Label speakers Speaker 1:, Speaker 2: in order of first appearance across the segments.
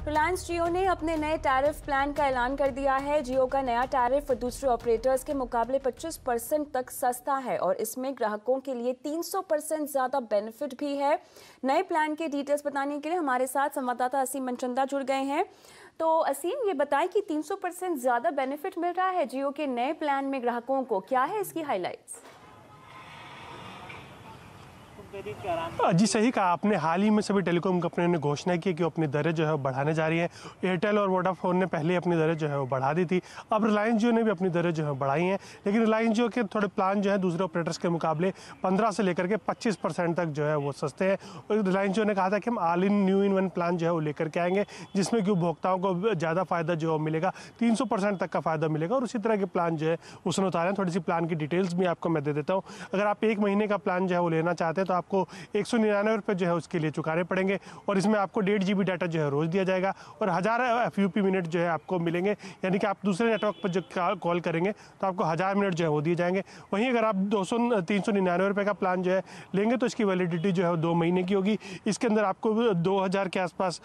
Speaker 1: रिलायंस जियो ने अपने नए टैरिफ प्लान का ऐलान कर दिया है। जियो का नया टैरिफ दूसरे ऑपरेटर्स के मुकाबले 25 परसेंट तक सस्ता है और इसमें ग्राहकों के लिए 300 परसेंट ज़्यादा बेनिफिट भी है। नए प्लान के डिटेल्स बताने के लिए हमारे साथ संवाददाता असीम मनचंदा जुड़ गए हैं। तो असीम, ये बताएँ कि 300 परसेंट ज़्यादा बेनिफिट मिल रहा है जियो के नए प्लान में ग्राहकों को। क्या है इसकी हाईलाइट्स
Speaker 2: जी सही कहा आपने। हाल ही में सभी टेलीकॉम कंपनियों ने घोषणा की कि अपनी दरें जो है वो बढ़ाने जा रही है। एयरटेल और वोडाफोन ने पहले अपनी दरें जो है वो बढ़ा दी थी। अब रिलायंस जियो ने भी अपनी दरें जो है बढ़ाई हैं। लेकिन रिलायंस जियो के थोड़े प्लान जो है दूसरे ऑपरेटर्स के मुकाबले पंद्रह से लेकर के पच्चीस तक जो है वो सस्ते हैं। और रिलायंस जियो ने कहा था कि हम all in new in one plan जो है वो लेकर के आएँगे, जिसमें कि उपभोक्ताओं को ज़्यादा फ़ायदा जो है मिलेगा, तीन तक का फ़ायदा मिलेगा। और उसी तरह के प्लान जो है उसने उतारे हैं। थोड़ी सी प्लान की डिटेल्स भी आपको मैं दे देता हूँ। अगर आप एक महीने का प्लान जो है वो लेना चाहते हैं तो आपको एक सौ निन्यानवे रुपये जो है उसके लिए चुकाने पड़ेंगे और इसमें आपको डेढ़ जी डाटा जो है रोज़ दिया जाएगा और हज़ार एफ़ मिनट जो है आपको मिलेंगे। यानी कि आप दूसरे नेटवर्क पर जो कॉल करेंगे तो आपको हज़ार मिनट जो है वो दिए जाएँगे। वहीं अगर आप दो सौ, तीन सौ निन्यानवे रुपये का प्लान जो है लेंगे तो इसकी वैलिडिटी जो है दो महीने की होगी। इसके अंदर आपको दो हज़ार के आसपास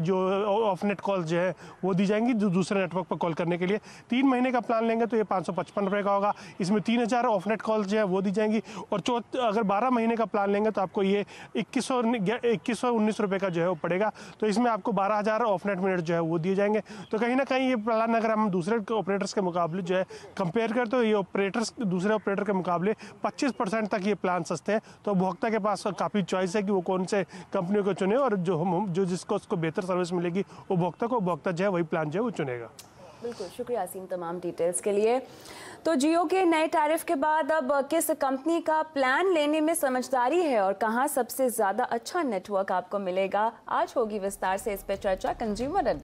Speaker 2: जो ऑफ़ नेट कॉल जो है वो दी जाएँगी जो दूसरे नेटवर्क पर कॉल करने के लिए। तीन महीने का प्लान लेंगे तो ये पाँच सौ पचपन रुपये का होगा। इसमें तीन हज़ार ऑफ़ नेट कॉल जो है वो दी जाएँगी। और चौथ, अगर बारह महीने का प्लान लेंगे तो आपको ये इक्कीस सौ इक्कीस सौ उन्नीस रुपये का जो है वो पड़ेगा। तो इसमें आपको बारह हज़ार ऑफ़ नेट मिनट जो है वो दिए जाएँगे। तो कहीं ना कहीं ये प्लान अगर हम दूसरे ऑपरेटर्स के मुकाबले जो है कंपेयर करें तो ये ऑपरेटर्स, दूसरे ऑपरेटर के मुकाबले पच्चीस तक ये प्लान सस्ते हैं। तो उपभोक्ता के पास काफ़ी चॉइस है कि वो कौन से कंपनियों को चुने और जो हम, जो जिसको, उसको बेहतर सर्विस मिलेगी, उपभोक्ता को, उपभोक्ता जो है वही प्लान जो है वो चुनेगा।
Speaker 1: बिल्कुल, शुक्रिया असीम तमाम डिटेल्स के लिए। तो जियो के नए टैरिफ के बाद अब किस कंपनी का प्लान लेने में समझदारी है और कहाँ सबसे ज़्यादा अच्छा नेटवर्क आपको मिलेगा? आज होगी विस्तार से इस पर चर्चा, कंज्यूमर